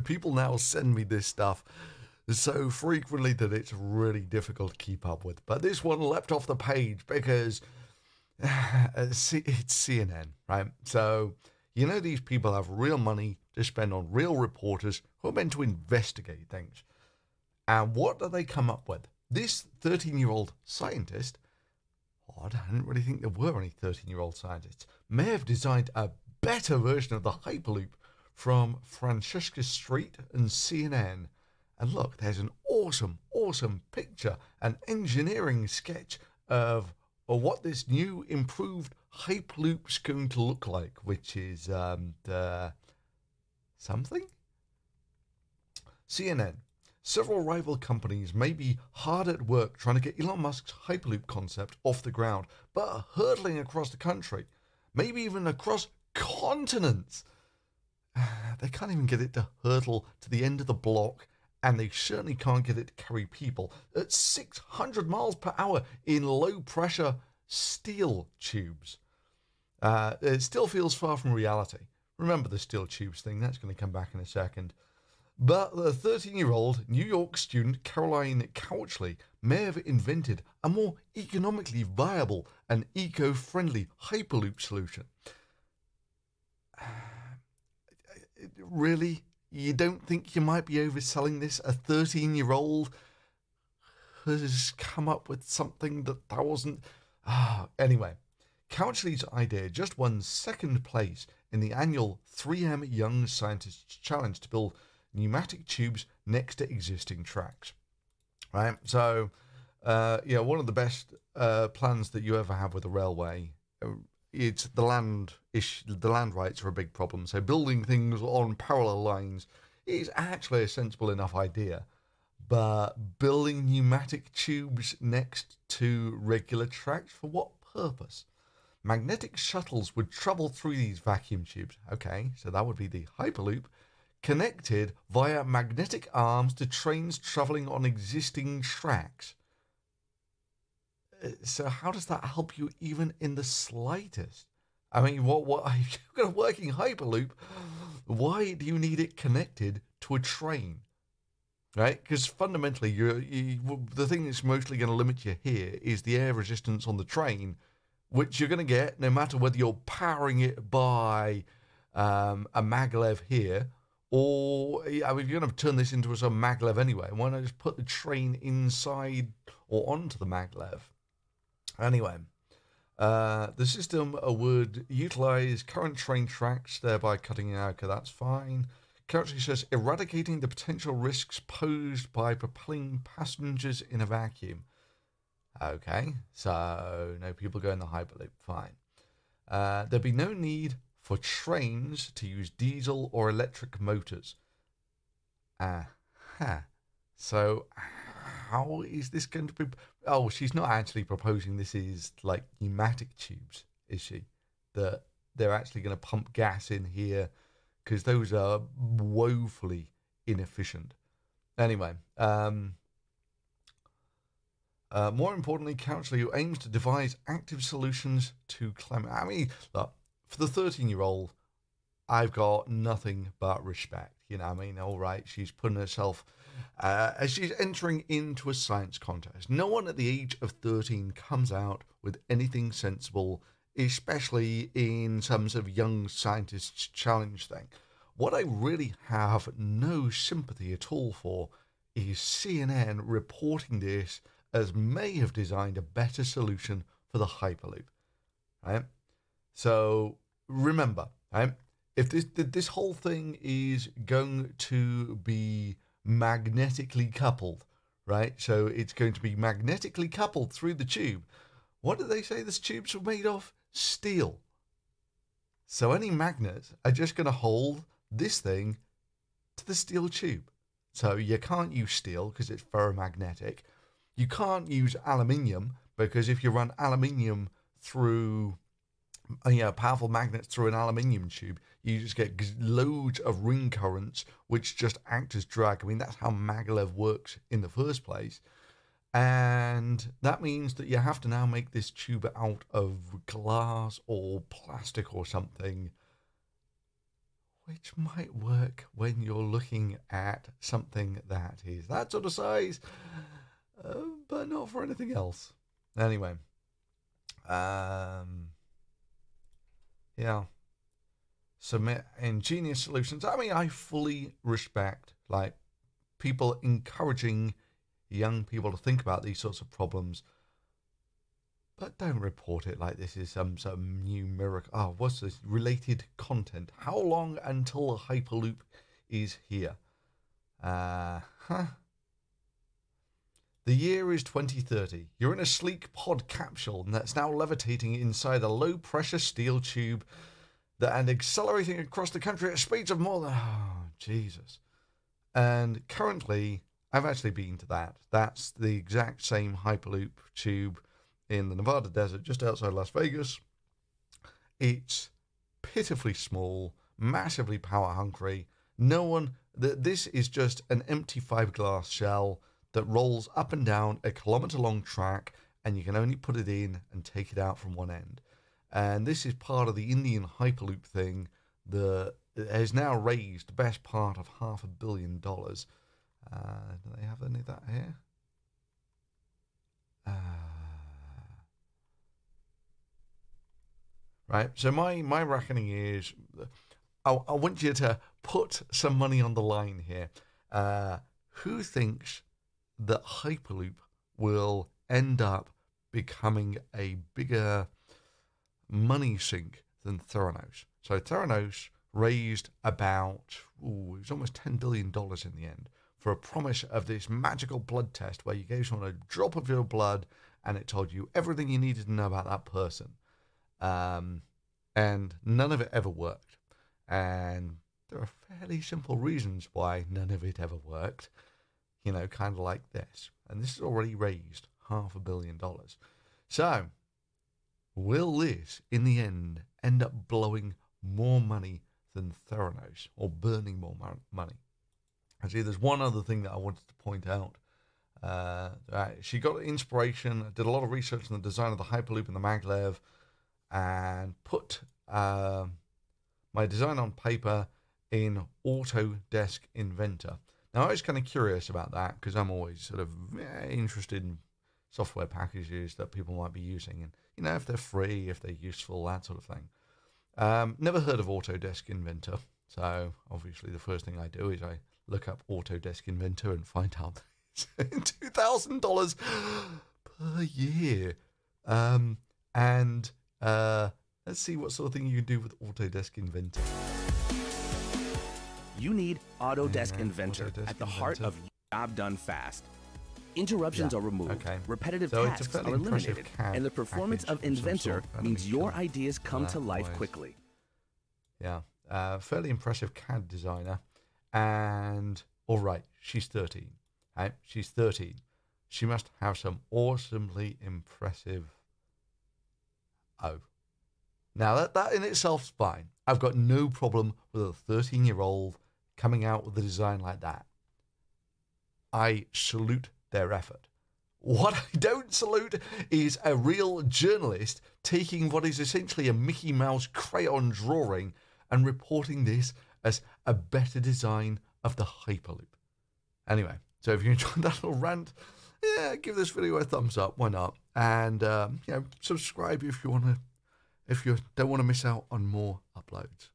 people now send me this stuff so frequently that it's really difficult to keep up with. But this one leapt off the page because it's CNN, right? So, you know, these people have real money to spend on real reporters who are meant to investigate things. And what do they come up with? This 13 year old scientist, odd, I didn't really think there were any 13 year old scientists, may have designed a better version of the Hyperloop from Francesca Street and CNN. And look, there's an awesome, awesome picture, an engineering sketch of, what this new improved Hyperloop's going to look like, which is um, the, something? CNN. Several rival companies may be hard at work trying to get Elon Musk's Hyperloop concept off the ground, but hurtling across the country, maybe even across continents. They can't even get it to hurtle to the end of the block, and they certainly can't get it to carry people at 600 miles per hour in low pressure steel tubes. Uh, it still feels far from reality. Remember the steel tubes thing, that's going to come back in a second. But the 13 year old New York student Caroline Crouchley may have invented a more economically viable and eco friendly Hyperloop solution. Really? You don't think you might be overselling this? A 13 year old has come up with something that that wasn't. Ah, anyway, Crouchley's idea just won second place in the annual 3M Young Scientists Challenge to build pneumatic tubes next to existing tracks. Right? So, uh, yeah, one of the best uh, plans that you ever have with a railway. It's the land ish, the land rights are a big problem. So building things on parallel lines is actually a sensible enough idea, but building pneumatic tubes next to regular tracks for what purpose? Magnetic shuttles would travel through these vacuum tubes. Okay, so that would be the Hyperloop, connected via magnetic arms to trains traveling on existing tracks. So how does that help you even in the slightest? I mean, what what you've got a working hyperloop? Why do you need it connected to a train? Right? Because fundamentally, you're, you, the thing that's mostly going to limit you here is the air resistance on the train, which you're going to get no matter whether you're powering it by um, a maglev here or I mean, you're going to turn this into a sort of maglev anyway. Why not just put the train inside or onto the maglev? Anyway, uh, the system would utilize current train tracks, thereby cutting out. Okay, that's fine. Crouchley says eradicating the potential risks posed by propelling passengers in a vacuum. Okay, so no people go in the Hyperloop. Fine. Uh, there'd be no need for trains to use diesel or electric motors. Ah, uh, so how is this going to be? Oh, she's not actually proposing this is like pneumatic tubes, is she? That they're actually going to pump gas in here because those are woefully inefficient. Anyway, um, uh, more importantly, Crouchley who aims to devise active solutions to climate. I mean, look, for the 13 year old, I've got nothing but respect. You know, I mean, all right, she's putting herself uh, as she's entering into a science contest. No one at the age of 13 comes out with anything sensible, especially in some sort of young scientists challenge thing. What I really have no sympathy at all for is CNN reporting this as may have designed a better solution for the Hyperloop. Right? So remember, right? If this this whole thing is going to be magnetically coupled, right? So it's going to be magnetically coupled through the tube. What did they say this tubes were made of? Steel. So any magnets are just going to hold this thing to the steel tube. So you can't use steel because it's ferromagnetic. You can't use aluminium because if you run aluminium through you know, powerful magnets through an aluminium tube, you just get loads of ring currents which just act as drag. I mean, that's how maglev works in the first place. And that means that you have to now make this tube out of glass or plastic or something. which might work when you're looking at something that is that sort of size, uh, but not for anything else. Anyway, um, yeah, submit ingenious solutions. I mean, I fully respect like people encouraging young people to think about these sorts of problems but don't report it like this is some some new miracle. Oh, what's this? Related content. How long until Hyperloop is here? Uh, huh. The year is 2030. You're in a sleek pod capsule that's now levitating inside a low pressure steel tube that and accelerating across the country at speeds of more than oh Jesus. And currently I've actually been to that. That's the exact same Hyperloop tube in the Nevada desert just outside Las Vegas. It's pitifully small, massively power hungry. No one, that this is just an empty fiberglass shell that rolls up and down a kilometer long track, and you can only put it in and take it out from one end. And this is part of the Indian Hyperloop thing that has now raised the best part of half a billion dollars. Uh, do they have any of that here? Uh, right? So my my reckoning is, I, I want you to put some money on the line here. Uh, who thinks that Hyperloop will end up becoming a bigger money sink than Theranos? So Theranos raised about ooh, it was almost ten billion dollars in the end for a promise of this magical blood test where you gave someone a drop of your blood and it told you everything you needed to know about that person. Um, and none of it ever worked. And there are fairly simple reasons why none of it ever worked. You know, kind of like this. And this has already raised half a billion dollars. So, will this, in the end, end up blowing more money than Theranos or burning more money? I see there's one other thing that I wanted to point out. Uh, she got inspiration, did a lot of research on the design of the Hyperloop and the maglev, and put uh, my design on paper in Autodesk Inventor. Now, I was kind of curious about that because I'm always sort of interested in software packages that people might be using, and you know if they're free, if they're useful, that sort of thing. Um, never heard of Autodesk Inventor, so obviously the first thing I do is I look up Autodesk Inventor and find out it's two thousand dollars per year, um, and uh, let's see what sort of thing you can do with Autodesk Inventor. You need Autodesk yeah, Inventor Autodesk at the heart of job done fast. Interruptions yeah, are removed, okay. repetitive so tasks are eliminated, and the performance of Inventor means your ideas come to life wise. quickly. Yeah, uh, fairly impressive CAD designer. And all right, she's 13. Right? She's 13. She must have some awesomely impressive. Oh. Now, that, that in itself is fine. I've got no problem with a 13 year old coming out with a design like that. I salute their effort. What I don't salute is a real journalist taking what is essentially a Mickey Mouse crayon drawing and reporting this as a better design of the Hyperloop. Anyway, so if you enjoyed that little rant, yeah, give this video a thumbs up. Why not? And um, you know, subscribe if you want to, if you don't want to miss out on more uploads.